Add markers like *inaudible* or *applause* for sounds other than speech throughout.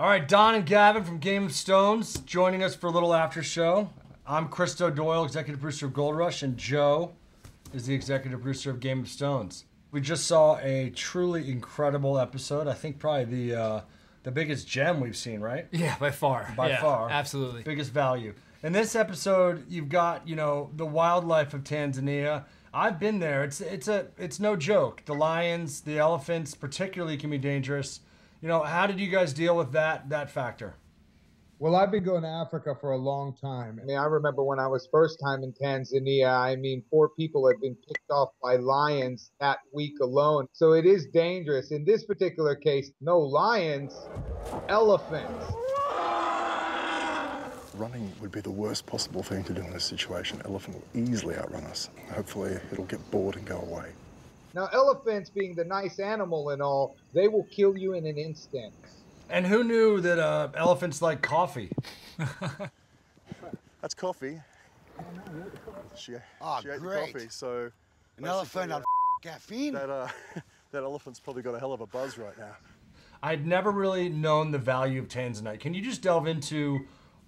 All right, Don and Gavin from Game of Stones joining us for a little after show. I'm Christo Doyle, executive producer of Gold Rush, and Joe is the executive producer of Game of Stones. We just saw a truly incredible episode. I think probably the uh, the biggest gem we've seen, right? Yeah, by far. By Yeah, far, Absolutely. biggest value. In this episode, you've got you know the wildlife of Tanzania. I've been there. It's it's a it's no joke. The lions, the elephants, particularly, can be dangerous. You know, how did you guys deal with that that factor? Well, I've been going to Africa for a long time. I mean, I remember when I was first time in Tanzania, I mean, four people had been picked off by lions that week alone. So it is dangerous. In this particular case, no lions, elephants. Running would be the worst possible thing to do in this situation. Elephant will easily outrun us. Hopefully, it'll get bored and go away. Now, elephants being the nice animal and all, they will kill you in an instant. And who knew that uh, elephants like coffee? *laughs* That's coffee. She, Ah, she ate great. the coffee, so An elephant on basically, caffeine? uh, that uh, *laughs* that elephant's probably got a hell of a buzz right now. I'd never really known the value of tanzanite. Can you just delve into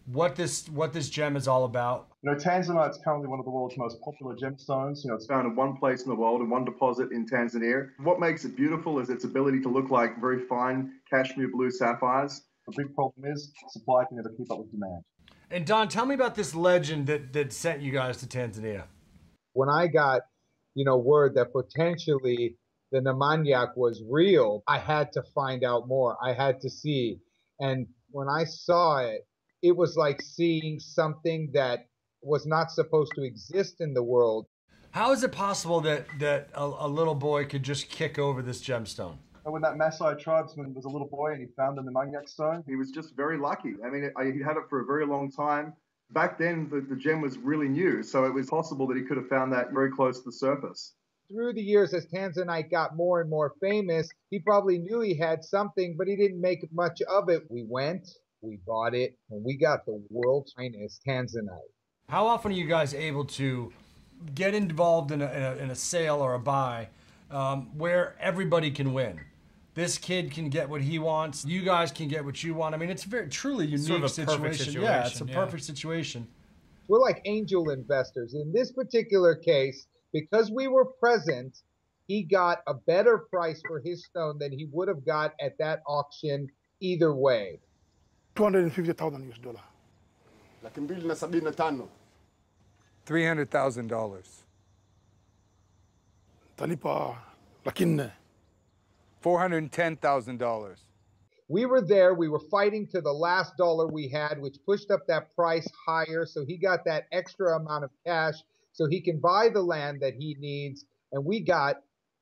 what this what this gem is all about? You know, Tanzanite is currently one of the world's most popular gemstones. You know, it's found in one place in the world, in one deposit in Tanzania. What makes it beautiful is its ability to look like very fine cashmere blue sapphires. The big problem is supply can never keep up with demand. And Don, tell me about this legend that that sent you guys to Tanzania. When I got, you know, word that potentially the Namunyak was real, I had to find out more. I had to see. And when I saw it, it was like seeing something that was not supposed to exist in the world. How is it possible that that a, a little boy could just kick over this gemstone? And when that Maasai tribesman was a little boy and he found the Namunyak stone, he was just very lucky. I mean, I, he had it for a very long time. Back then, the, the gem was really new, so it was possible that he could have found that very close to the surface. Through the years, as Tanzanite got more and more famous, he probably knew he had something, but he didn't make much of it. We went, we bought it, and we got the world's finest Tanzanite. How often are you guys able to get involved in a, in a, in a sale or a buy um, where everybody can win? This kid can get what he wants. You guys can get what you want. I mean, it's a very truly unique Sort of a perfect situation. Yeah, it's a yeah. perfect situation. We're like angel investors. In this particular case, because we were present, he got a better price for his stone than he would have got at that auction either way. 250,000 US dollar. laki mbili na sabini na tano. $300,000. Talipa laki nne. $410,000. We were there, we were fighting to the last dollar we had, which pushed up that price higher. So he got that extra amount of cash so he can buy the land that he needs. And we got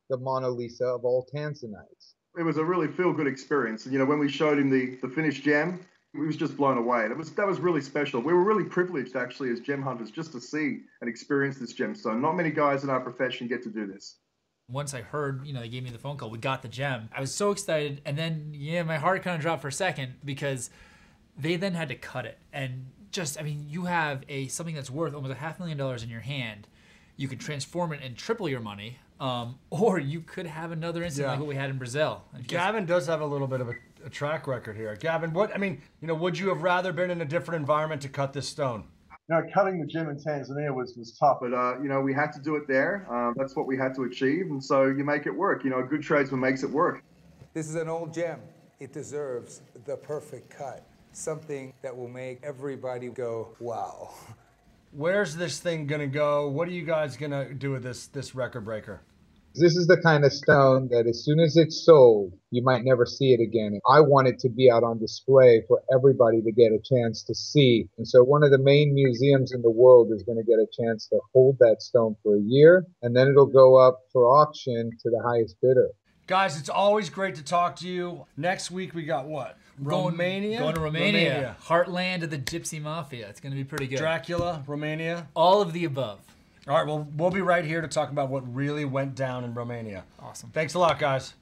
the Mona Lisa of all Tanzanites. It was a really feel-good experience. You know, when we showed him the, the finished gem, he was just blown away. And it was that was really special. We were really privileged actually as gem hunters just to see and experience this gemstone. Not many guys in our profession get to do this. Once I heard, you know, they gave me the phone call, we got the gem. I was so excited. And then, yeah, my heart kind of dropped for a second because they then had to cut it. And just, I mean, you have a something that's worth almost a half million dollars in your hand. You could transform it and triple your money. Um, *laughs* or you could have another incident Yeah. like what we had in Brazil. Gavin does have a little bit of a, a track record here. Gavin, what I mean, you know, would you have rather been in a different environment to cut this stone? You know, cutting the gem in Tanzania was, was tough, but uh, you know, we had to do it there. Um, that's what we had to achieve, and so you make it work. You know, a good tradesman makes it work. This is an old gem. It deserves the perfect cut. Something that will make everybody go, wow. Where's this thing gonna go? What are you guys gonna do with this this record breaker? This is the kind of stone that as soon as it's sold, you might never see it again. I want it to be out on display for everybody to get a chance to see. And so one of the main museums in the world is going to get a chance to hold that stone for a year, and then it'll go up for auction to the highest bidder. Guys, it's always great to talk to you. Next week we got what? Going, Romania? Going to Romania. Heartland of the Gypsy Mafia. It's going to be pretty good. Dracula, Romania. All of the above. All right, well, we'll be right here to talk about what really went down in Romania. Awesome. Thanks a lot, guys.